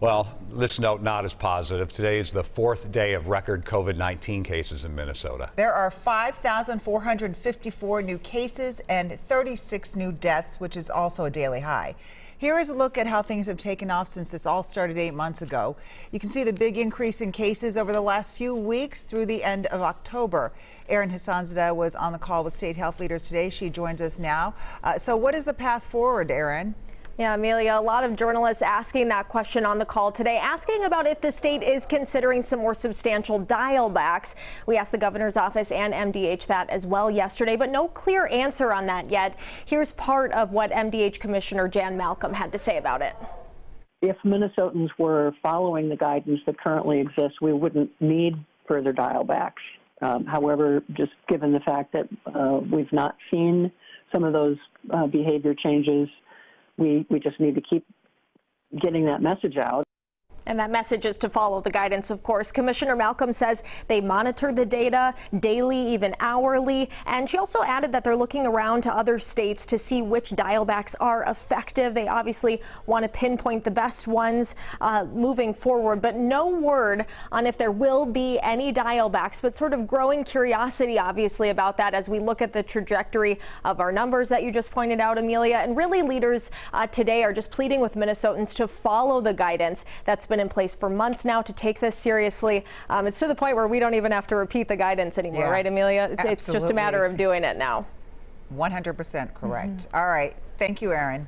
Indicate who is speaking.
Speaker 1: Well, let's note not as positive. Today is the fourth day of record COVID 19 cases in Minnesota.
Speaker 2: There are 5,454 new cases and 36 new deaths, which is also a daily high. Here is a look at how things have taken off since this all started eight months ago. You can see the big increase in cases over the last few weeks through the end of October. Erin Hassanzadeh was on the call with state health leaders today. She joins us now. Uh, so, what is the path forward, Erin?
Speaker 3: Yeah, Amelia, a lot of journalists asking that question on the call today, asking about if the state is considering some more substantial dial backs. We asked the governor's office and MDH that as well yesterday, but no clear answer on that yet. Here's part of what MDH Commissioner Jan Malcolm had to say about it.
Speaker 4: If Minnesotans were following the guidance that currently exists, we wouldn't need further dial backs. Um, however, just given the fact that uh, we've not seen some of those uh, behavior changes we, we just need to keep getting that message out.
Speaker 3: And that message is to follow the guidance, of course. Commissioner Malcolm says they monitor the data daily, even hourly. And she also added that they're looking around to other states to see which dialbacks are effective. They obviously want to pinpoint the best ones uh, moving forward, but no word on if there will be any dialbacks, but sort of growing curiosity, obviously, about that as we look at the trajectory of our numbers that you just pointed out, Amelia. And really, leaders uh, today are just pleading with Minnesotans to follow the guidance that's been in place for months now to take this seriously. Um, it's to the point where we don't even have to repeat the guidance anymore, yeah, right, Amelia? It's, it's, just a matter of doing it now.
Speaker 2: 100% correct. Mm -hmm. All right. Thank you, Erin.